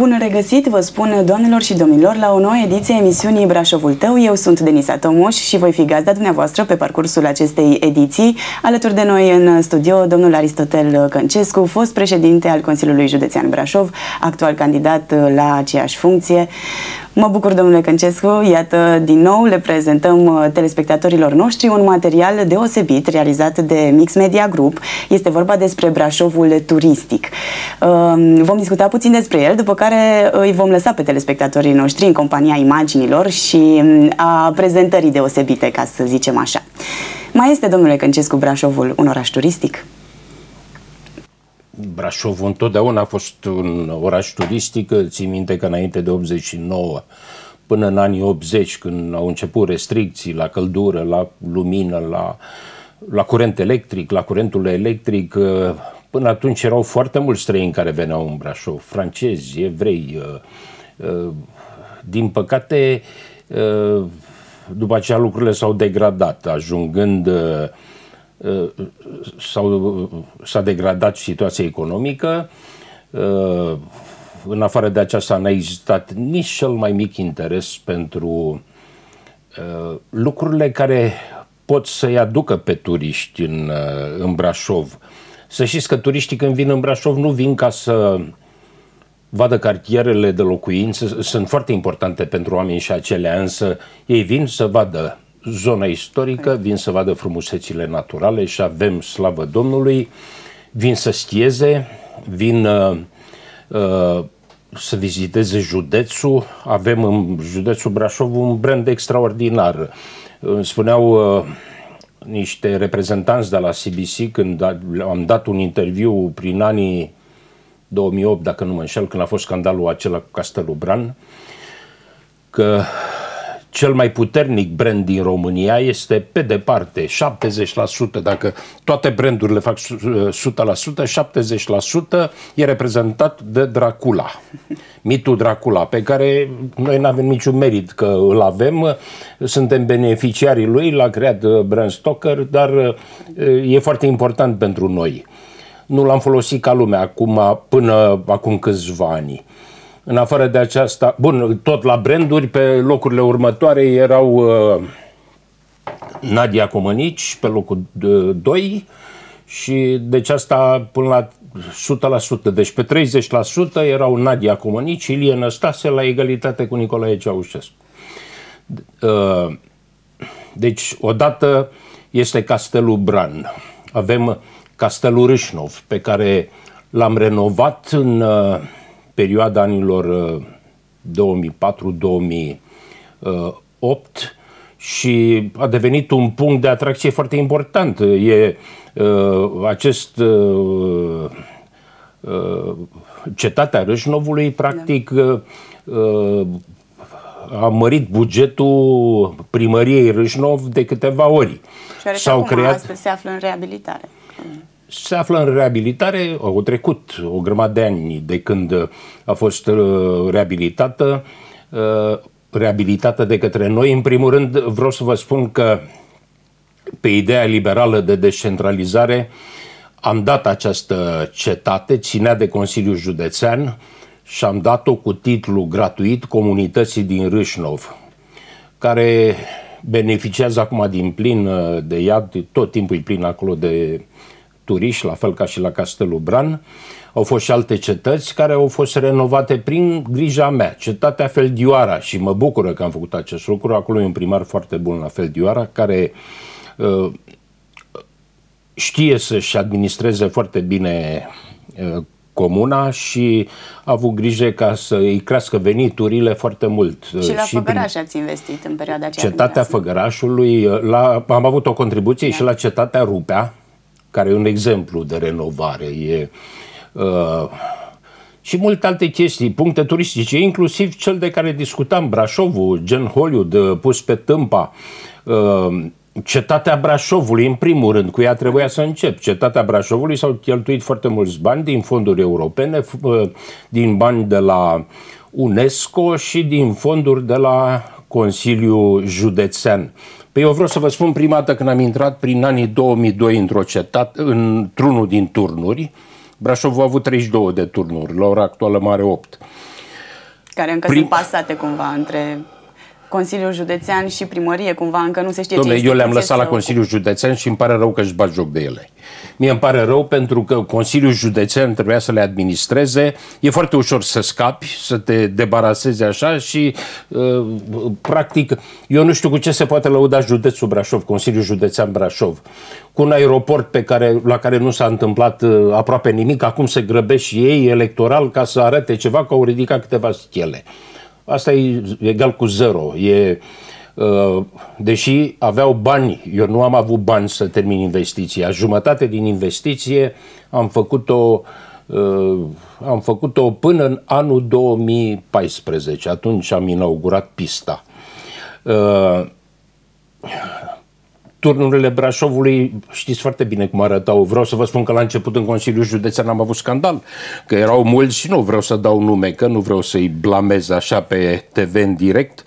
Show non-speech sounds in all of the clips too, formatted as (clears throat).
Bun regăsit, vă spun doamnelor și domnilor la o nouă ediție a emisiunii Brașovul Tău. Eu sunt Denisa Tomoș și voi fi gazda dumneavoastră pe parcursul acestei ediții. Alături de noi în studio, domnul Aristotel Căncescu, fost președinte al Consiliului Județean Brașov, actual candidat la aceeași funcție. Mă bucur, domnule Căncescu, iată, din nou le prezentăm uh, telespectatorilor noștri un material deosebit realizat de Mix Media Group. Este vorba despre Brașovul turistic. Um, vom discuta puțin despre el, după care îi vom lăsa pe telespectatorii noștri în compania imaginilor și um, a prezentării deosebite, ca să zicem așa. Mai este, domnule Căncescu, Brașovul un oraș turistic? Brașovul întotdeauna a fost un oraș turistic, țin minte că înainte de 89 până în anii 80, când au început restricții la căldură, la lumină, la, la curent electric, la curentul electric, până atunci erau foarte mulți străini care veneau în Brașov, francezi, evrei. Uh, uh, din păcate, uh, după aceea lucrurile s-au degradat, ajungând sau s-a degradat situația economică. În afară de aceasta n-a existat nici cel mai mic interes pentru lucrurile care pot să-i aducă pe turiști în, în Brașov. Să știți că turiștii când vin în Brașov nu vin ca să vadă cartierele de locuințe, sunt foarte importante pentru oameni și acelea, însă ei vin să vadă zona istorică, vin să vadă frumusețile naturale și avem slavă Domnului, vin să schieze, vin uh, uh, să viziteze județul. Avem în județul Brașov un brand extraordinar. Spuneau uh, niște reprezentanți de la CBC când am dat un interviu prin anii 2008, dacă nu mă înșel, când a fost scandalul acela cu Castelul Bran, că cel mai puternic brand din România este pe departe 70%, dacă toate brandurile fac 100%, 70% e reprezentat de Dracula. Mitul Dracula, pe care noi nu avem niciun merit că îl avem, suntem beneficiarii lui, l-a creat uh, Bram Stoker, dar uh, e foarte important pentru noi. Nu l-am folosit ca lumea acum, până acum câțiva ani. În afară de aceasta, bun, tot la branduri, pe locurile următoare erau uh, Nadia Comănici pe locul 2 și deci asta până la 100%. Deci pe 30% erau Nadia Comănici, Ilie Năstase la egalitate cu Nicolae Ceaușescu. Uh, deci odată este Castelul Bran. Avem Castelul Râșnov pe care l-am renovat în uh, perioada anilor 2004-2008 uh, și a devenit un punct de atracție foarte important. E uh, acest uh, uh, cetatea Râșnovului, practic, da. uh, a mărit bugetul primăriei Râșnov de câteva ori. Și S-au creat... se află în reabilitare se află în reabilitare, au trecut o grămadă de ani de când a fost uh, reabilitată, uh, reabilitată de către noi. În primul rând vreau să vă spun că pe ideea liberală de descentralizare am dat această cetate, ținea de Consiliul Județean și am dat-o cu titlu gratuit comunității din Râșnov, care beneficiază acum din plin uh, de ea, tot timpul e plin acolo de turiști, la fel ca și la Castelul Bran. Au fost și alte cetăți care au fost renovate prin grija mea. Cetatea Feldioara și mă bucură că am făcut acest lucru. Acolo e un primar foarte bun la Feldioara care uh, știe să-și administreze foarte bine uh, comuna și a avut grijă ca să îi crească veniturile foarte mult. Și la și Făgăraș prin... ați investit în perioada aceea. Cetatea Făgărașului, uh, la, am avut o contribuție da. și la Cetatea Rupea, care e un exemplu de renovare. E, uh, și multe alte chestii, puncte turistice, inclusiv cel de care discutam, Brașovul, gen Hollywood, uh, pus pe tâmpa, uh, Cetatea Brașovului, în primul rând, cu ea trebuia să încep. Cetatea Brașovului s-au cheltuit foarte mulți bani din fonduri europene, uh, din bani de la UNESCO și din fonduri de la Consiliul Județean. Păi eu vreau să vă spun prima dată când am intrat prin anii 2002 într-o cetate, într-unul din turnuri, Brașov a avut 32 de turnuri, la ora actuală mare 8. Care încă Prim... sunt pasate cumva între Consiliul Județean și primărie, cumva încă nu se știe Dom'le, ce eu le-am lăsat la Consiliul Județean și îmi pare rău că își bat joc de ele. Mie îmi pare rău pentru că Consiliul Județean trebuia să le administreze. E foarte ușor să scapi, să te debarasezi așa și uh, practic eu nu știu cu ce se poate lăuda județul Brașov, Consiliul Județean Brașov. Cu un aeroport pe care, la care nu s-a întâmplat uh, aproape nimic, acum se grăbește și ei electoral ca să arate ceva că au ridicat câteva schele. Asta e egal cu zero. E, uh, deși aveau bani, eu nu am avut bani să termin investiția. Jumătate din investiție am făcut-o uh, am făcut-o până în anul 2014. Atunci am inaugurat pista. Uh, turnurile Brașovului, știți foarte bine cum arătau. Vreau să vă spun că la început în Consiliul Județean am avut scandal, că erau mulți și nu vreau să dau nume, că nu vreau să-i blamez așa pe TV în direct.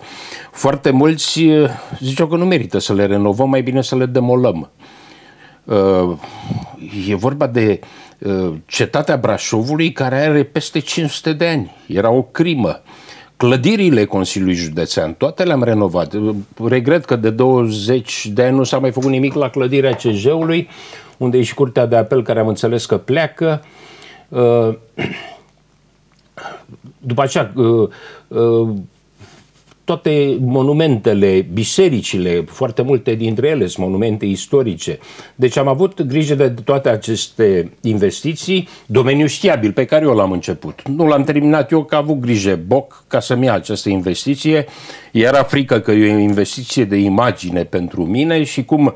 Foarte mulți eh, ziceau că nu merită să le renovăm, mai bine să le demolăm. Eh, e vorba de eh, cetatea Brașovului care are peste 500 de ani. Era o crimă. Clădirile Consiliului Județean, toate le-am renovat. Regret că de 20 de ani nu s-a mai făcut nimic la clădirea CJ-ului, unde e și curtea de apel care am înțeles că pleacă. Uh, (clears throat) după aceea, uh, uh, toate monumentele, bisericile, foarte multe dintre ele sunt monumente istorice. Deci am avut grijă de toate aceste investiții, domeniul știabil pe care eu l-am început. Nu l-am terminat eu, că am avut grijă Boc ca să-mi ia această investiție. Era frică că e o investiție de imagine pentru mine și cum uh,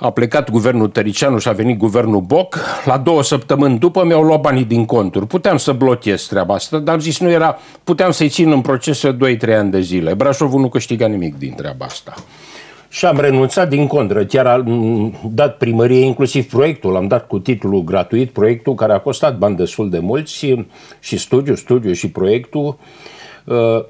a plecat guvernul Tăricianu și a venit guvernul Boc, la două săptămâni după mi-au luat banii din conturi. Puteam să blochez treaba asta, dar am zis nu era, puteam să-i țin în proces 2-3 ani de zile. Brașovul nu câștiga nimic din treaba asta. Și am renunțat din contră. Chiar am dat primărie inclusiv proiectul. Am dat cu titlul gratuit proiectul care a costat bani destul de mulți și studiu, studiu și proiectul. Uh,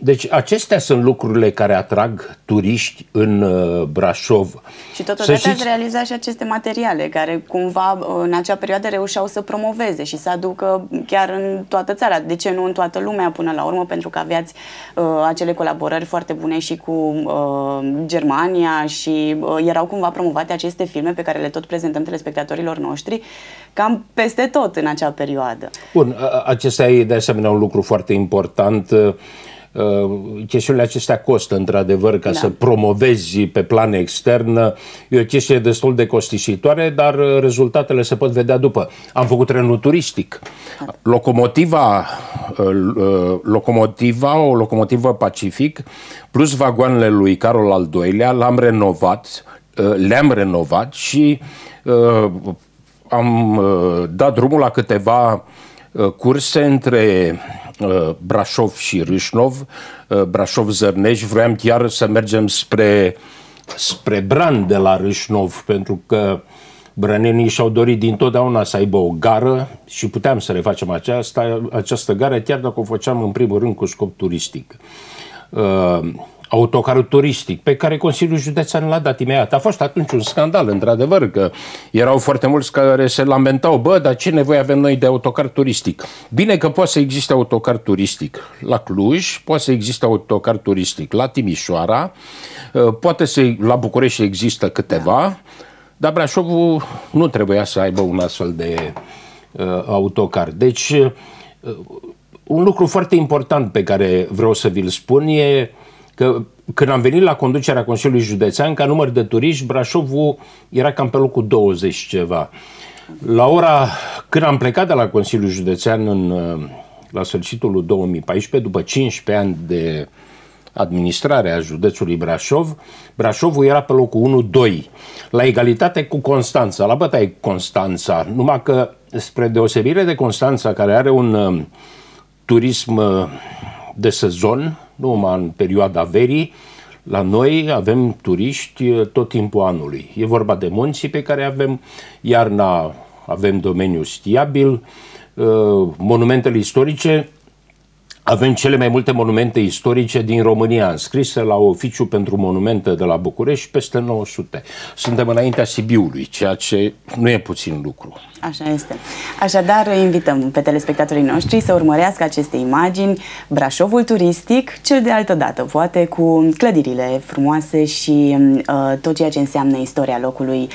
deci acestea sunt lucrurile care atrag turiști în uh, Brașov. Și totodată știți... ați realizat și aceste materiale care cumva uh, în acea perioadă reușeau să promoveze și să aducă chiar în toată țara. De ce nu în toată lumea până la urmă? Pentru că aveați uh, acele colaborări foarte bune și cu uh, Germania și uh, erau cumva promovate aceste filme pe care le tot prezentăm telespectatorilor noștri cam peste tot în acea perioadă. Bun, acesta e de asemenea un lucru foarte important. Uh, Uh, chestiunile acestea costă, într-adevăr, ca da. să promovezi pe plan extern. E o chestie destul de costisitoare, dar uh, rezultatele se pot vedea după. Am făcut trenul turistic. Locomotiva, uh, locomotiva, o locomotivă Pacific, plus vagoanele lui Carol al II-lea, l-am renovat, le-am renovat și am dat drumul la câteva curse între Uh, Brașov și Râșnov, uh, Brașov-Zărnești. Vroiam chiar să mergem spre, spre Bran de la Râșnov, pentru că brănenii și-au dorit dintotdeauna să aibă o gară și puteam să le facem aceasta, această gară, chiar dacă o făceam în primul rând cu scop turistic. Uh, autocarul turistic pe care Consiliul Județean l-a dat imediat. A fost atunci un scandal, într-adevăr, că erau foarte mulți care se lamentau, bă, dar ce nevoie avem noi de autocar turistic? Bine că poate să existe autocar turistic la Cluj, poate să existe autocar turistic la Timișoara, ă, poate să la București există câteva, da. dar Brașovul nu trebuia să aibă un astfel de uh, autocar. Deci, uh, un lucru foarte important pe care vreau să vi-l spun e uh, că când am venit la conducerea Consiliului Județean, ca număr de turiști, Brașovul era cam pe locul 20 ceva. La ora când am plecat de la Consiliul Județean în, la sfârșitul lui 2014, după 15 ani de administrare a județului Brașov, Brașovul era pe locul 1-2, la egalitate cu Constanța, la bătaie cu Constanța, numai că spre deosebire de Constanța, care are un uh, turism uh, de sezon, nu numai în perioada verii, la noi avem turiști eh, tot timpul anului. E vorba de munții pe care avem, iarna avem domeniul stiabil, eh, monumentele istorice avem cele mai multe monumente istorice din România înscrise la oficiu pentru monumente de la București, peste 900. Suntem înaintea Sibiului, ceea ce nu e puțin lucru. Așa este. Așadar, invităm pe telespectatorii noștri să urmărească aceste imagini, Brașovul turistic, cel de altă dată, poate cu clădirile frumoase și uh, tot ceea ce înseamnă istoria locului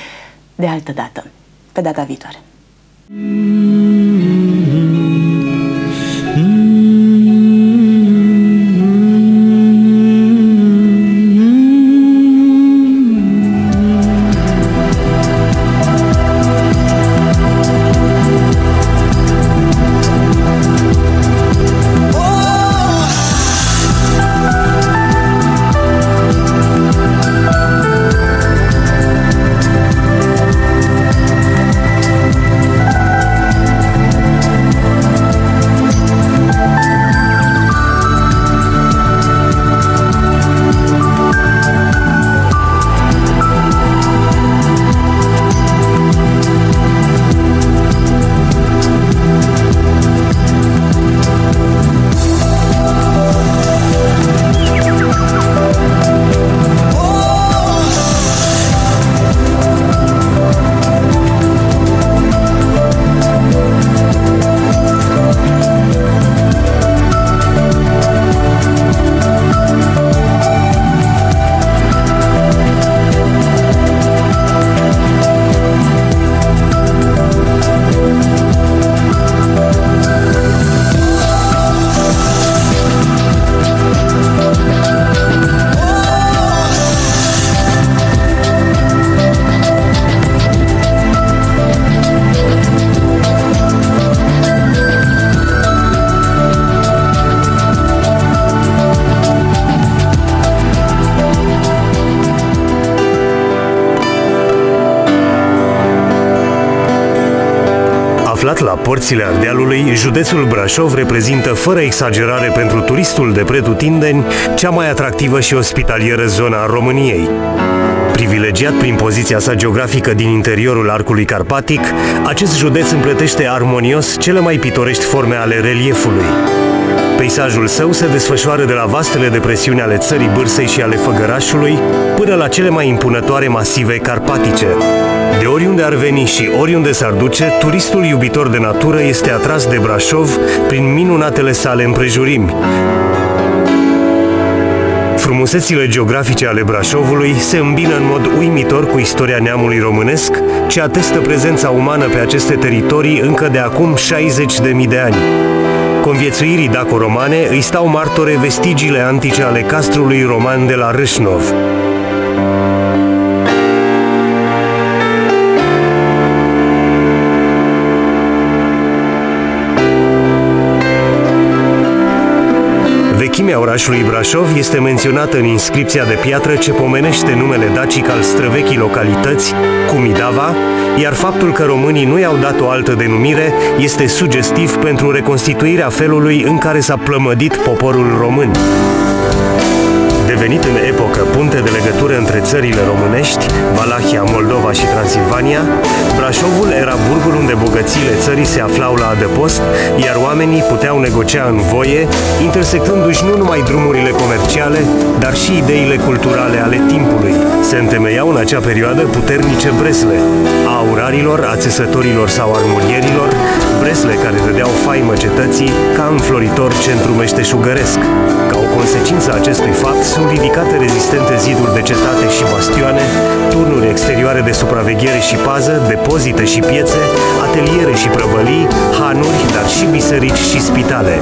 de altă dată, pe data viitoare. Mm-hmm. Porțile Ardealului, județul Brașov reprezintă fără exagerare pentru turistul de pretutindeni cea mai atractivă și ospitalieră zona a României. Privilegiat prin poziția sa geografică din interiorul arcului carpatic, acest județ împletește armonios cele mai pitorești forme ale reliefului. Peisajul său se desfășoară de la vastele depresiuni ale țării Bârsei și ale Făgărașului până la cele mai impunătoare masive carpatice. De oriunde ar veni și oriunde s-ar duce, turistul iubitor de natură este atras de Brașov prin minunatele sale împrejurimi. Frumusețile geografice ale Brașovului se îmbină în mod uimitor cu istoria neamului românesc, ce atestă prezența umană pe aceste teritorii încă de acum 60.000 de ani. Conviețuirii daco-romane îi stau martore vestigiile antice ale castrului roman de la Râșnov. Vechimea orașului Brașov este menționată în inscripția de piatră ce pomenește numele dacic al străvechii localități, Cumidava, iar faptul că românii nu i-au dat o altă denumire este sugestiv pentru reconstituirea felului în care s-a plămădit poporul român. Devenit în epocă punte de legătură între țările românești, Valahia, Moldova și Transilvania, Brașovul era burgul unde bogățiile țării se aflau la adăpost, iar oamenii puteau negocia în voie, intersectându-și nu numai drumurile comerciale, dar și ideile culturale ale timpului. Se întemeiau în acea perioadă puternice bresle, a aurarilor, a țesătorilor sau armurierilor, bresle care dădeau faimă cetății ca înfloritor centru meșteșugăresc. Ca o consecință a acestui fapt, sunt ridicate rezistente ziduri de cetate și bastioane, turnuri exterioare de supraveghere și pază, depozite și piețe, ateliere și prăvălii, hanuri, dar și biserici și spitale.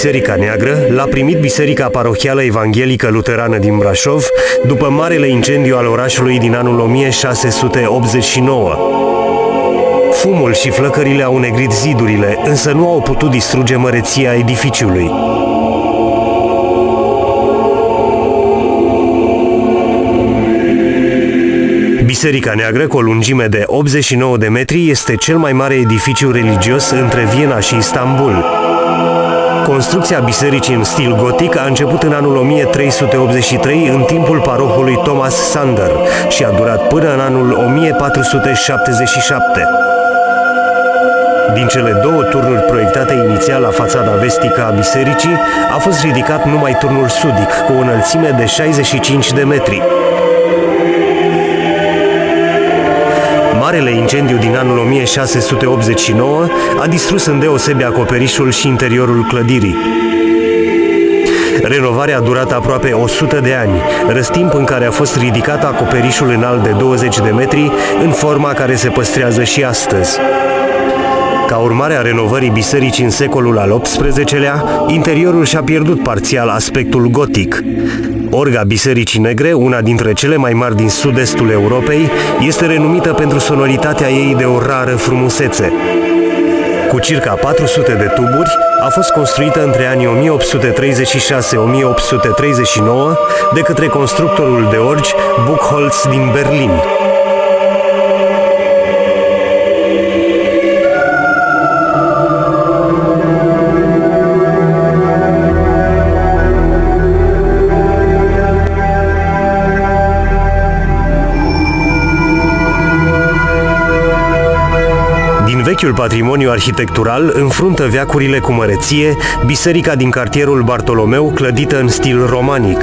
Biserica Neagră l-a primit Biserica Parohială Evanghelică Luterană din Brașov după marele incendiu al orașului din anul 1689. Fumul și flăcările au negrit zidurile, însă nu au putut distruge măreția edificiului. Biserica Neagră, cu o lungime de 89 de metri, este cel mai mare edificiu religios între Viena și Istanbul Construcția bisericii în stil gotic a început în anul 1383 în timpul parohului Thomas Sander și a durat până în anul 1477. Din cele două turnuri proiectate inițial la fațada vestică a bisericii, a fost ridicat numai turnul sudic, cu o înălțime de 65 de metri. Marele incendiu din anul 1689 a distrus îndeosebi acoperișul și interiorul clădirii. Renovarea a durat aproape 100 de ani, răstimp în care a fost ridicat acoperișul înalt de 20 de metri, în forma care se păstrează și astăzi. Ca urmare a renovării bisericii în secolul al XVIII-lea, interiorul și-a pierdut parțial aspectul gotic. Orga Bisericii Negre, una dintre cele mai mari din sud-estul Europei, este renumită pentru sonoritatea ei de o rară frumusețe. Cu circa 400 de tuburi, a fost construită între anii 1836-1839 de către constructorul de orgi Buchholz din Berlin. Vechiul patrimoniu arhitectural înfruntă veacurile cu măreție biserica din cartierul Bartolomeu, clădită în stil romanic.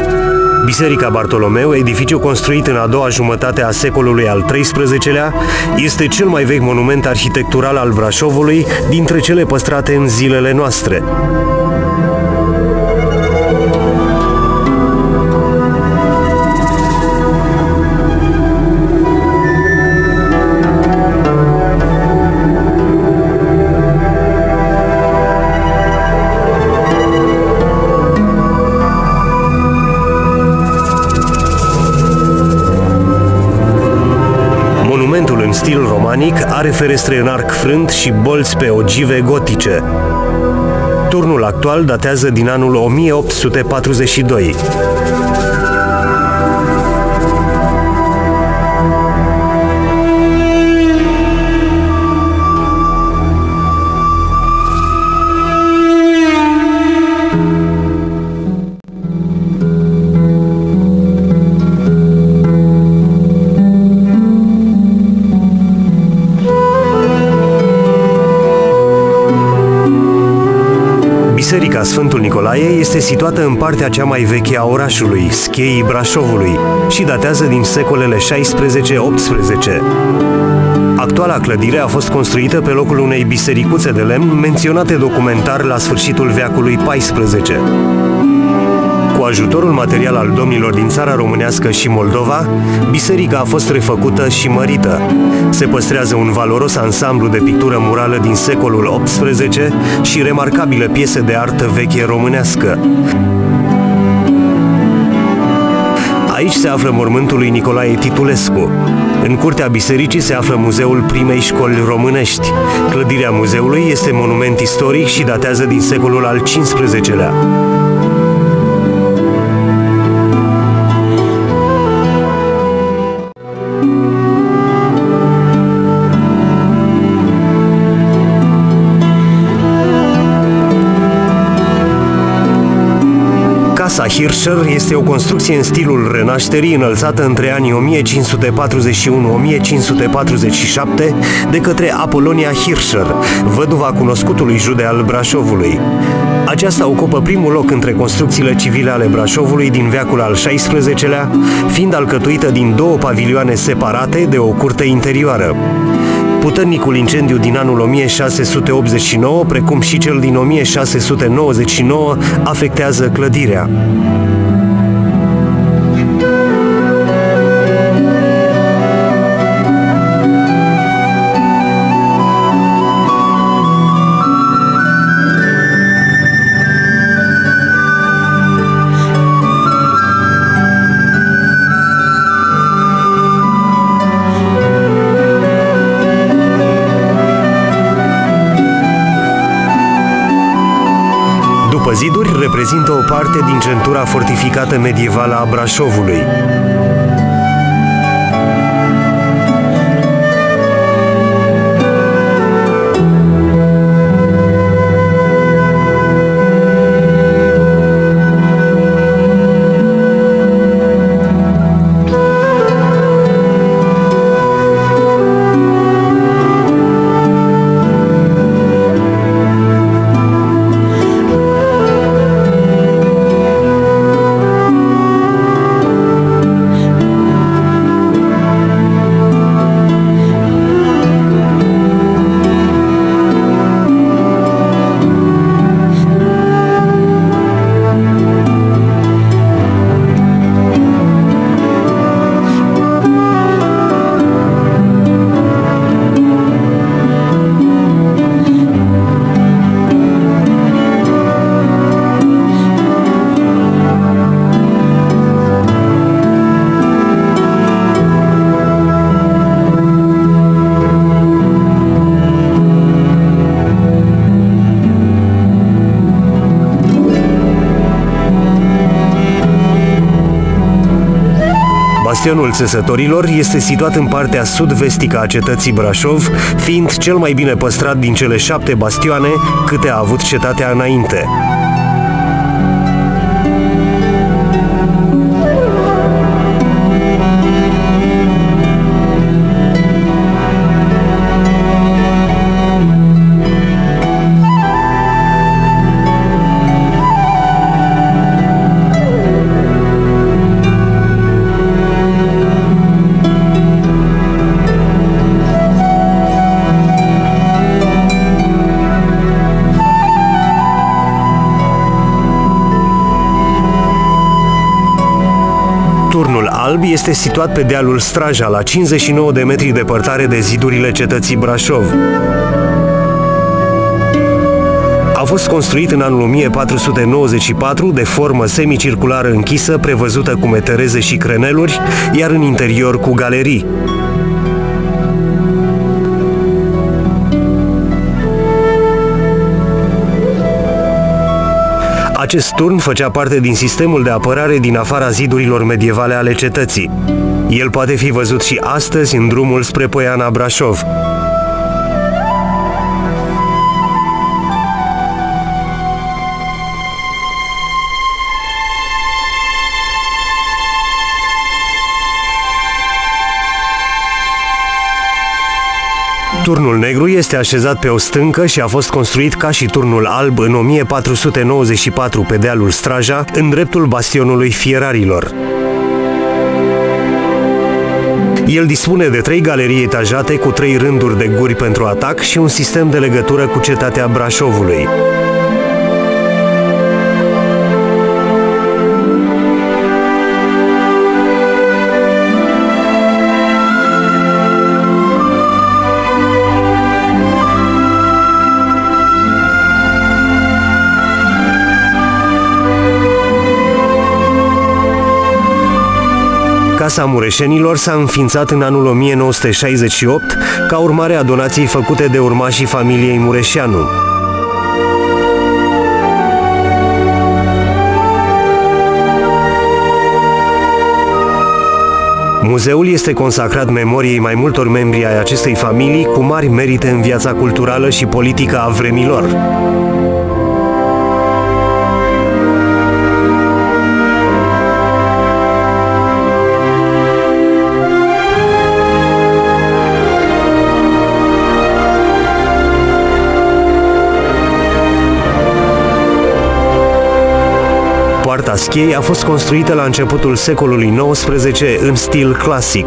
Biserica Bartolomeu, edificiu construit în a doua jumătate a secolului al XIII-lea, este cel mai vechi monument arhitectural al Brașovului dintre cele păstrate în zilele noastre. Romanic are ferestre în arc frânt și bolți pe ogive gotice. Turnul actual datează din anul 1842. Biserica Sfântul Nicolae este situată în partea cea mai veche a orașului, Scheii Brașovului, și datează din secolele 16-18. Actuala clădire a fost construită pe locul unei bisericuțe de lemn menționate documentar la sfârșitul veacului 14 ajutorul material al domnilor din țara românească și Moldova, biserica a fost refăcută și mărită. Se păstrează un valoros ansamblu de pictură murală din secolul XVIII și remarcabile piese de artă veche românească. Aici se află mormântul lui Nicolae Titulescu. În curtea bisericii se află muzeul primei școli românești. Clădirea muzeului este monument istoric și datează din secolul al XV-lea. Casa Hirscher este o construcție în stilul renașterii înălțată între anii 1541-1547 de către Apolonia Hirscher, văduva cunoscutului jude al Brașovului. Aceasta ocupă primul loc între construcțiile civile ale Brașovului din veacul al XVI-lea, fiind alcătuită din două pavilioane separate de o curte interioară. Puternicul incendiu din anul 1689, precum și cel din 1699, afectează clădirea. Reprezintă o parte din centura fortificată medievală a Brașovului. Țesătorilor este situat în partea sud-vestică a cetății Brașov, fiind cel mai bine păstrat din cele șapte bastioane câte a avut cetatea înainte. Turnul Alb este situat pe dealul Straja, la 59 de metri departare de zidurile cetății Brașov. A fost construit în anul 1494 de formă semicirculară închisă, prevăzută cu metereze și creneluri, iar în interior cu galerii. Acest turn făcea parte din sistemul de apărare din afara zidurilor medievale ale cetății. El poate fi văzut și astăzi în drumul spre Poiana Brașov. Turnul Negru este așezat pe o stâncă și a fost construit ca și Turnul Alb în 1494 pe dealul Straja, în dreptul bastionului Fierarilor. El dispune de trei galerii etajate cu trei rânduri de guri pentru atac și un sistem de legătură cu cetatea Brașovului. Casa Mureșenilor s-a înființat în anul 1968 ca urmare a donației făcute de urmașii familiei Mureșeanu. Muzeul este consacrat memoriei mai multor membri ai acestei familii cu mari merite în viața culturală și politică a vremilor. Schiei a fost construită la începutul secolului XIX în stil clasic.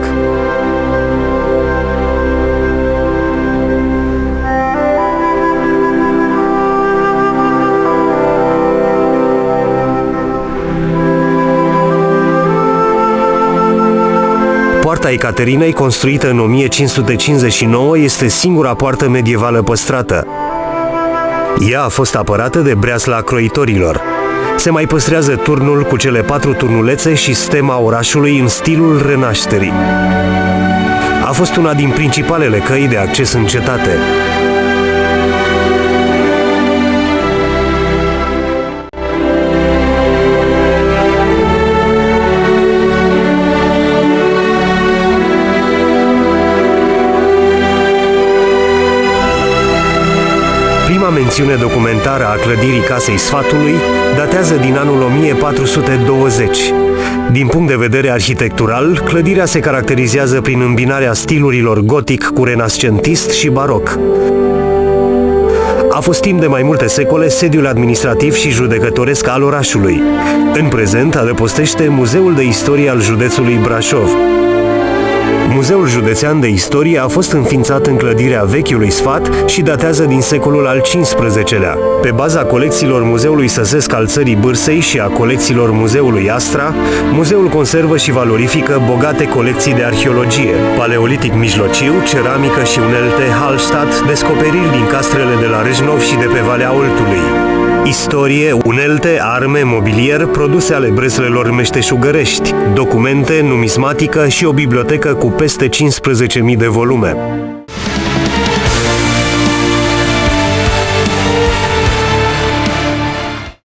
Poarta Ecaterinei, construită în 1559, este singura poartă medievală păstrată. Ea a fost apărată de breasla croitorilor. Se mai păstrează turnul cu cele patru turnulețe și stema orașului în stilul renașterii. A fost una din principalele căi de acces în cetate. Prima mențiune documentară a clădirii Casei Sfatului datează din anul 1420. Din punct de vedere arhitectural, clădirea se caracterizează prin îmbinarea stilurilor gotic cu renascentist și baroc. A fost timp de mai multe secole sediul administrativ și judecătoresc al orașului. În prezent adăpostește Muzeul de Istorie al județului Brașov. Muzeul Județean de Istorie a fost înființat în clădirea vechiului sfat și datează din secolul al XV-lea. Pe baza colecțiilor Muzeului Săsesc al țării Bârsei și a colecțiilor Muzeului Astra, muzeul conservă și valorifică bogate colecții de arheologie, paleolitic mijlociu, ceramică și unelte Hallstatt, descoperiri din castrele de la Râșnov și de pe Valea Oltului. Istorie, unelte, arme, mobilier, produse ale breslelor meșteșugărești, documente, numismatică și o bibliotecă cu peste 15.000 de volume.